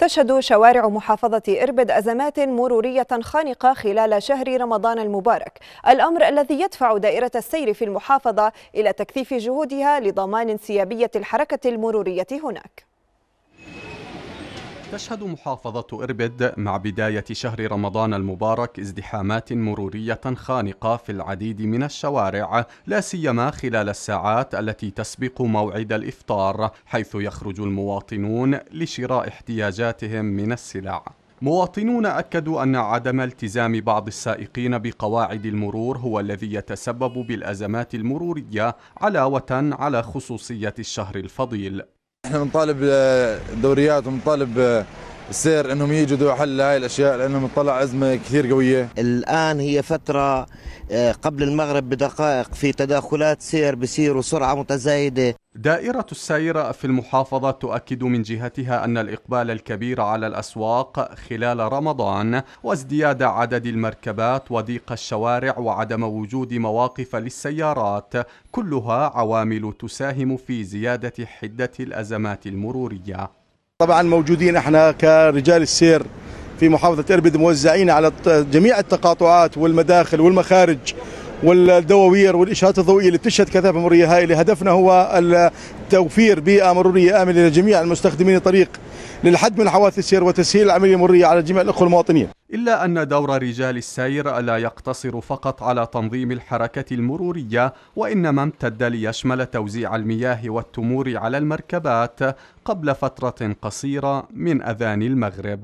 تشهد شوارع محافظة إربد أزمات مرورية خانقة خلال شهر رمضان المبارك. الأمر الذي يدفع دائرة السير في المحافظة إلى تكثيف جهودها لضمان انسيابية الحركة المرورية هناك. تشهد محافظة إربد مع بداية شهر رمضان المبارك ازدحامات مرورية خانقة في العديد من الشوارع لا سيما خلال الساعات التي تسبق موعد الإفطار حيث يخرج المواطنون لشراء احتياجاتهم من السلع. مواطنون أكدوا أن عدم التزام بعض السائقين بقواعد المرور هو الذي يتسبب بالأزمات المرورية علاوة على خصوصية الشهر الفضيل. إحنا بنطالب الدوريات وبنطالب السير انهم يجدوا حل لهي الاشياء لأنه مطلع ازمة كثير قوية. الآن هي فترة آه، قبل المغرب بدقائق في تداخلات سير بسير وسرعه متزايدة. دائرة السير في المحافظة تؤكد من جهتها أن الإقبال الكبير على الأسواق خلال رمضان وازدياد عدد المركبات وضيق الشوارع وعدم وجود مواقف للسيارات كلها عوامل تساهم في زيادة حدة الأزمات المرورية. طبعا موجودين إحنا كرجال السير في محافظة إربد موزعين على جميع التقاطعات والمداخل والمخارج والدواوير والإشارات الضوئية اللي بتشهد كثافة مرورية هائلة هدفنا هو توفير بيئة مرورية آمنة لجميع المستخدمين الطريق للحد من حوادث السير وتسهيل العملية المرورية على جميع الأخوة المواطنين. إلا أن دور رجال السير لا يقتصر فقط على تنظيم الحركة المرورية وإنما امتد ليشمل توزيع المياه والتمور على المركبات قبل فترة قصيرة من أذان المغرب.